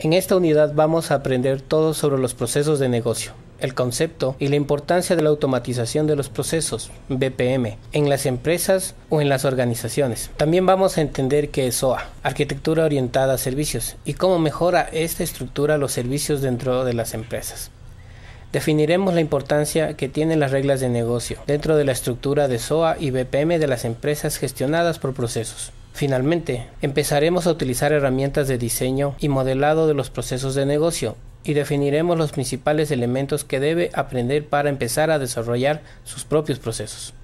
En esta unidad vamos a aprender todo sobre los procesos de negocio, el concepto y la importancia de la automatización de los procesos, BPM, en las empresas o en las organizaciones. También vamos a entender qué es SOA, arquitectura orientada a servicios, y cómo mejora esta estructura los servicios dentro de las empresas. Definiremos la importancia que tienen las reglas de negocio dentro de la estructura de SOA y BPM de las empresas gestionadas por procesos. Finalmente, empezaremos a utilizar herramientas de diseño y modelado de los procesos de negocio y definiremos los principales elementos que debe aprender para empezar a desarrollar sus propios procesos.